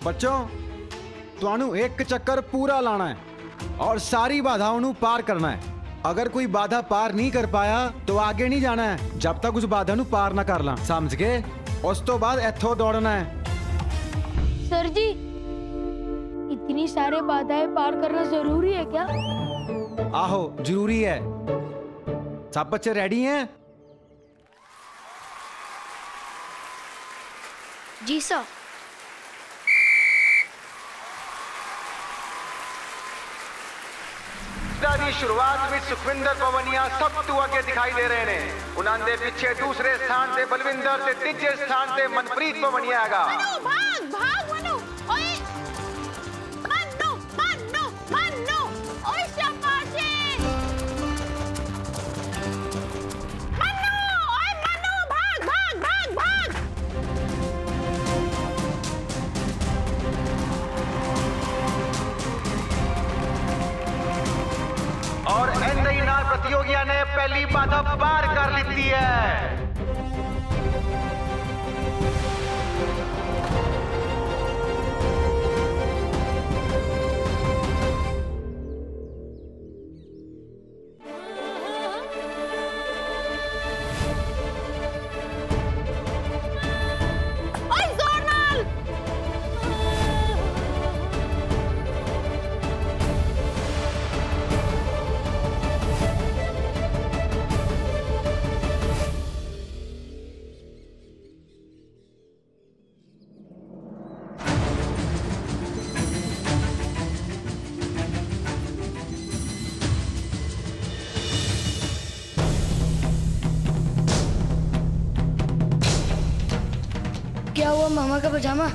ਬੱਚੋ ਤੁਹਾਨੂੰ ਇੱਕ ਚੱਕਰ ਪੂਰਾ ਲਾਣਾ ਹੈ और सारी बाधाओं ਨੂੰ ਪਾਰ ਕਰਨਾ ਹੈ ਅਗਰ ਕੋਈ ਬਾਧਾ ਪਾਰ ਨਹੀਂ ਕਰ ਪਾਇਆ ਤਾਂ ਆਗੇ ਨਹੀਂ ਜਾਣਾ ਹੈ ਜਦ ਤੱਕ ਉਸ ਬਾਧਾ ਨੂੰ ਪਾਰ ਨਾ ਕਰ ਲਾਂ ਸਮਝ ਗਏ ਉਸ ਤੋਂ ਬਾਅਦ ਇੱਥੋਂ ਦੌੜਨਾ ਹੈ सर जी इतनी सारे बाधाएं पार करना जरूरी है क्या ਆਹੋ ਜ਼ਰੂਰੀ ਹੈ ਸਭ ਬੱਚੇ ਰੈਡੀ ਹੈ जी सर ਜਿੱਦਾਂ ਦੀ ਸ਼ੁਰੂਆਤ ਵਿੱਚ ਸੁਖਵਿੰਦਰ ਪਵਨੀਆ ਸਭ ਤੋਂ ਅੱਗੇ ਦਿਖਾਈ ਦੇ ਰਹੇ ਨੇ ਉਹਨਾਂ ਦੇ ਪਿੱਛੇ ਦੂਸਰੇ ਸਥਾਨ ਤੇ ਬਲਵਿੰਦਰ ਤੇ ਤੀਜੇ ਸਥਾਨ ਤੇ ਮਨਪ੍ਰੀਤ ਪਵਨੀਆ ਹੈਗਾ ਭਾਗ ਭਾਗ पहली बाधा पार कर लेती है। क्या हुआ मामा का पजामा?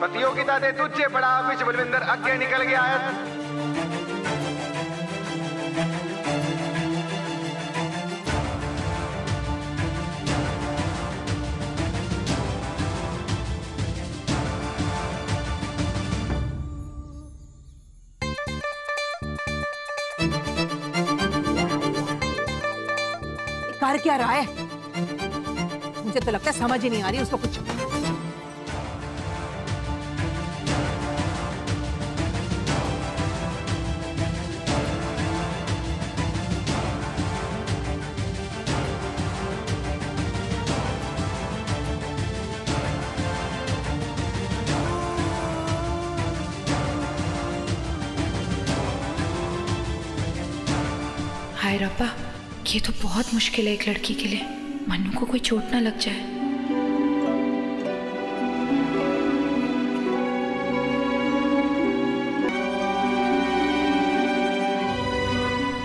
प्रतियोगिता दादे तुझे पड़ा बलविंदर अगे निकल गया है। कर क्या रहा है? मुझे तो लगता है समझ ही नहीं आ रही उसको कुछ। हाय रब्बा। ये तो बहुत मुश्किल है एक लड़की के लिए। मनु को कोई चोट ना लग जाए।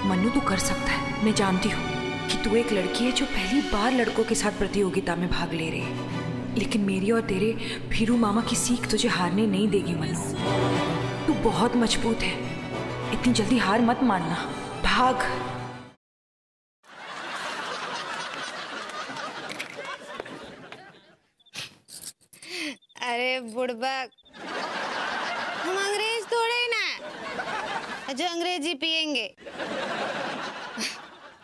मनु, तू कर सकता है। मैं जानती हूँ कि तू एक लड़की है जो पहली बार लड़कों के साथ प्रतियोगिता में भाग ले रही है। लेकिन मेरी और तेरे भीरू मामा की सीख तुझे हारने नहीं देगी, मनु। तू बहुत मज़बूत है। इतनी जल्दी हार मत मानना। भाग। अरे बुड़बक हम अंग्रेज़ थोड़े ही ना। जो अंग्रेज़ी पियेंगे।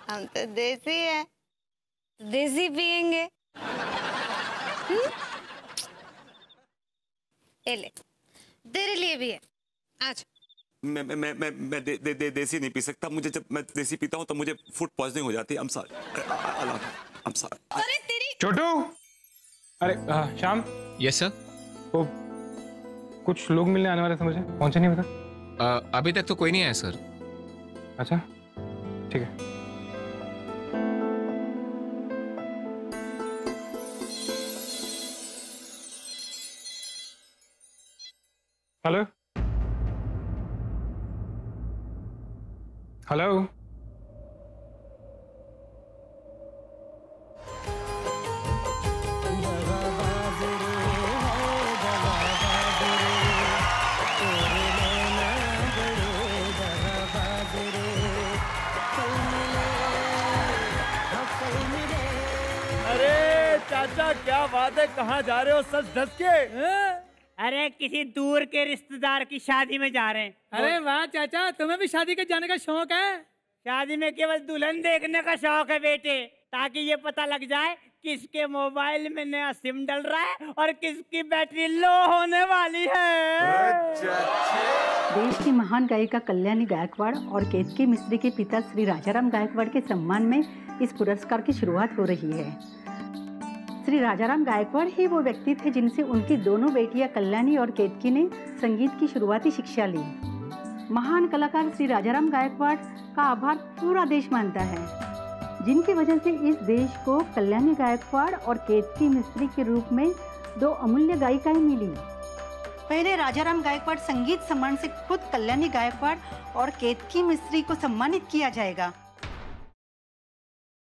हम तो देसी है। देसी पियेंगे। हम्म? ले तेरे लिए भी है। आज मैं मैं मैं मैं मैं दे, दे, दे, देसी नहीं पी सकता। मुझे जब मैं देसी पीता हूँ तो मुझे फ़ूड पॉइजनिंग हो जाती है। I'm sorry. I'm sorry. अरे तेरी छोटू। अरे हाँ, श्याम। यस सर वो कुछ लोग मिलने आने वाले थे मुझे। पहुँचे नहीं बता अभी तक तो कोई नहीं आया सर। अच्छा। ठीक है। हेलो? हेलो? क्या बात है? कहाँ जा रहे हो? सच धस के? अरे किसी दूर के रिश्तेदार की शादी में जा रहे हैं। अरे वाह चाचा तुम्हें भी शादी के जाने का शौक है? शादी में केवल दुल्हन देखने का शौक है बेटे ताकि ये पता लग जाए किसके मोबाइल में नया सिम डल रहा है और किसकी बैटरी लो होने वाली है। देश की महान गायिका कल्याणी गायकवाड़ और केतकी मिश्री के पिता श्री राजाराम गायकवाड़ के सम्मान में इस पुरस्कार की शुरुआत हो रही है। श्री राजाराम गायकवाड़ ही वो व्यक्ति थे जिनसे उनकी दोनों बेटियाँ कल्याणी और केतकी ने संगीत की शुरुआती शिक्षा ली। महान कलाकार श्री राजाराम गायकवाड़ का आभार पूरा देश मानता है, जिनकी वजह से इस देश को कल्याणी गायकवाड़ और केतकी मिस्त्री के रूप में दो अमूल्य गायिकाएँ मिली। पहले राजाराम गायकवाड़ संगीत सम्मान से खुद कल्याणी गायकवाड़ और केतकी मिस्त्री को सम्मानित किया जाएगा।